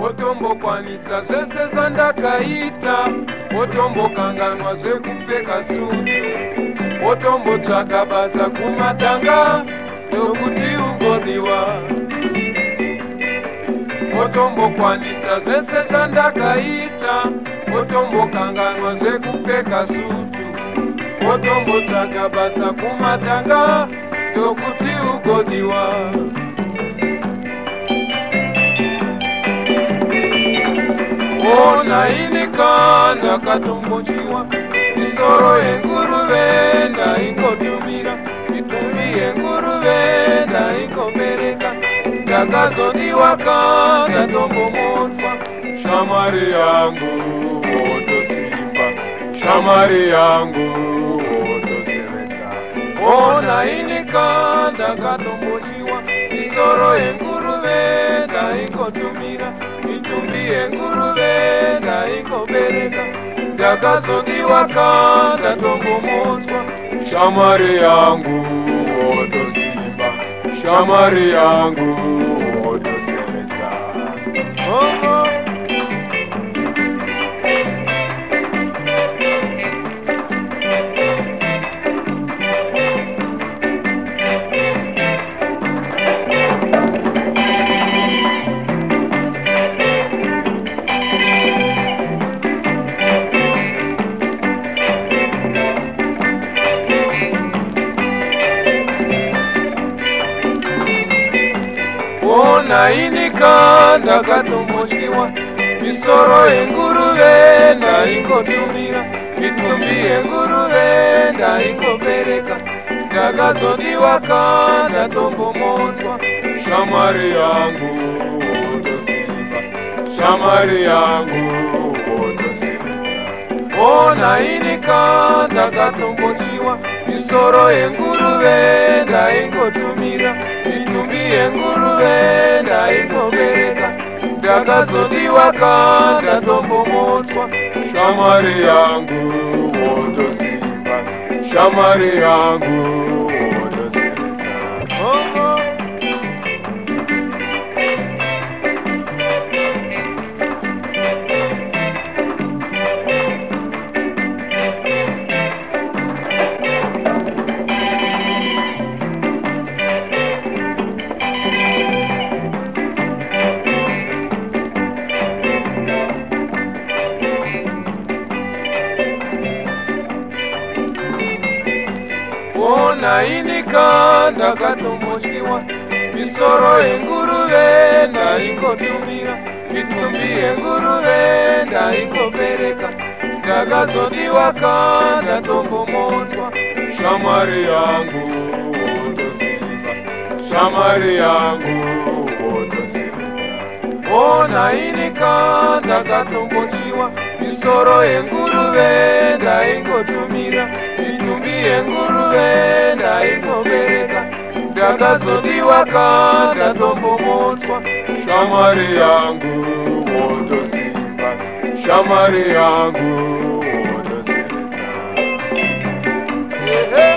wotombokwanisa zvese zvandakaita wotombokanganwa zvekupfeka sutu wotombotsvaka basa kumatanga nokuti ugodiwa wotombokwanisa zvese zvandakaita wotombokanganwa zvekupfeka sutu wotombotsvaka basa kumatanga nokuti ugodiwa ndaine kana katombochiwa misoro yenguruve ndaingotumira mitumbi yenguruve ndaingobereka ndakazodiwa kana tombomoswa shamwari yangu wotosimba shamwari yangu onainika ndakatombochiwa misoro yenguruve ndaingotumira mitumbi yenguruve kubereka ndakazodiwa kanda ndongomotswa shamwari yangu wotosimba shamwari yangu wotosemeza oh, oh. ona inika ndakatomboshiwa misoro yenguruve ndaikotumira mitumbi yenguruve ndaikobereka ndakazodiwa ka ndatombomotwa shamwari yangu wotosimba shamwari yangu wotosimba ona inika ndakatomboshiwa misoro yenguruve ndaikotumira yenguruve ndaikobereka ndakazodiwa kanda tokomotswa shamwari yangu motosimba shamwari yangu wona inika ndakatomboshiwa misoro yenguruve ndaikotumira mitumbi yenguruve ndaikobereka ndakazodiwa ka ndatombomotwa shamwari yangu wotosimba shamwari yangu wotosimba wona inika ndakatomboshiwa misoro yenguruve ndaingotumira mitumbi yenguruve ndaingoberera ndakazodiwa ka ndatombomotswa shamwari yangu wotosimba shamwari yangu wotosimba hey, hey.